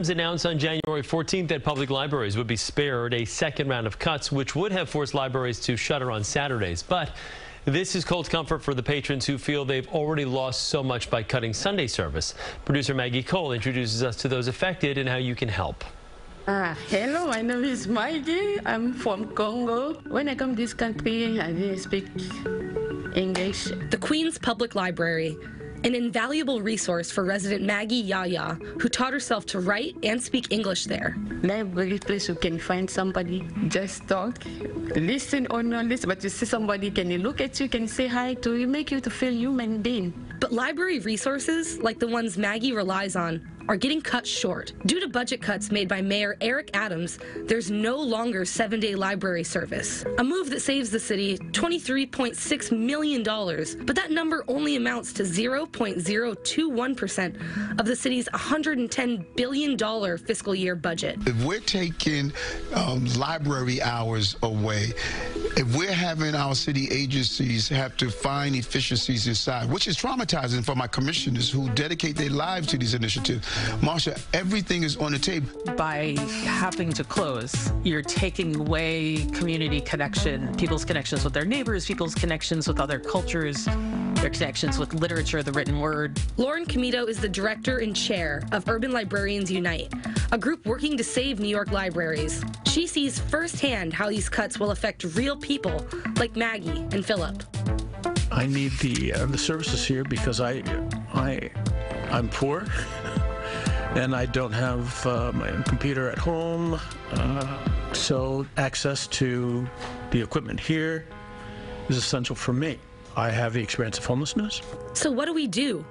announced on January 14th that public libraries would be spared a second round of cuts, which would have forced libraries to shutter on Saturdays. But this is cold comfort for the patrons who feel they've already lost so much by cutting Sunday service. Producer Maggie Cole introduces us to those affected and how you can help. Uh, hello, my name is Maggie. I'm from Congo. When I come to this country, I didn't speak English. The Queens Public Library an invaluable resource for resident Maggie Yaya, who taught herself to write and speak English there. Library place you can find somebody, just talk, listen or not listen, but you see somebody, can you look at you, can say hi to you, make you to feel human being. But library resources, like the ones Maggie relies on, are getting cut short. Due to budget cuts made by Mayor Eric Adams, there's no longer seven day library service. A move that saves the city $23.6 million, but that number only amounts to 0.021% of the city's $110 billion fiscal year budget. If we're taking um, library hours away, if we're having our city agencies have to find efficiencies inside, which is traumatizing for my commissioners who dedicate their lives to these initiatives, Marsha, everything is on the table. By having to close, you're taking away community connection, people's connections with their neighbors, people's connections with other cultures, their connections with literature, the written word. Lauren Comito is the director and chair of Urban Librarians Unite, a group working to save New York libraries. She sees firsthand how these cuts will affect real people like Maggie and Philip. I need the uh, the services here because I I I'm poor. And I don't have uh, my own computer at home. Uh, so access to the equipment here is essential for me. I have the experience of homelessness. So what do we do?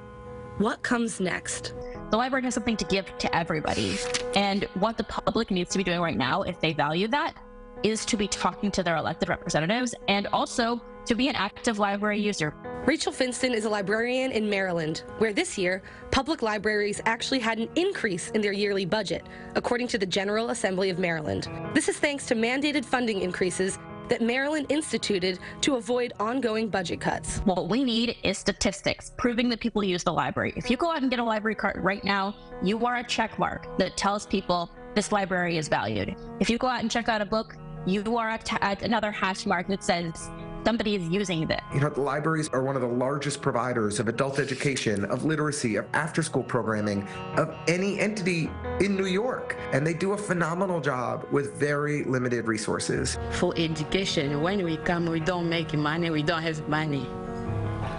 What comes next? The library has something to give to everybody. And what the public needs to be doing right now, if they value that, is to be talking to their elected representatives and also to be an active library user. Rachel Finston is a librarian in Maryland, where this year, public libraries actually had an increase in their yearly budget, according to the General Assembly of Maryland. This is thanks to mandated funding increases that Maryland instituted to avoid ongoing budget cuts. What we need is statistics proving that people use the library. If you go out and get a library card right now, you are a check mark that tells people this library is valued. If you go out and check out a book, you are another hash mark that says somebody is using this. You know, the libraries are one of the largest providers of adult education, of literacy, of after school programming, of any entity in New York. And they do a phenomenal job with very limited resources. For education, when we come, we don't make money, we don't have money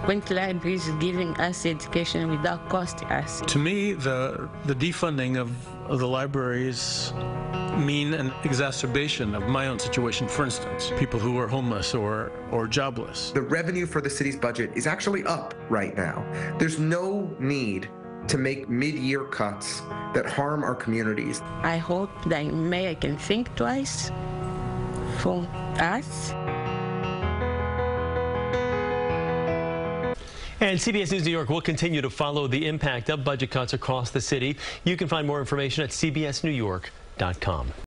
when the libraries is giving us education without cost us. To me, the the defunding of, of the libraries mean an exacerbation of my own situation. For instance, people who are homeless or, or jobless. The revenue for the city's budget is actually up right now. There's no need to make mid-year cuts that harm our communities. I hope that mayor can think twice for us. And CBS News New York will continue to follow the impact of budget cuts across the city. You can find more information at cbsnewyork.com dot com.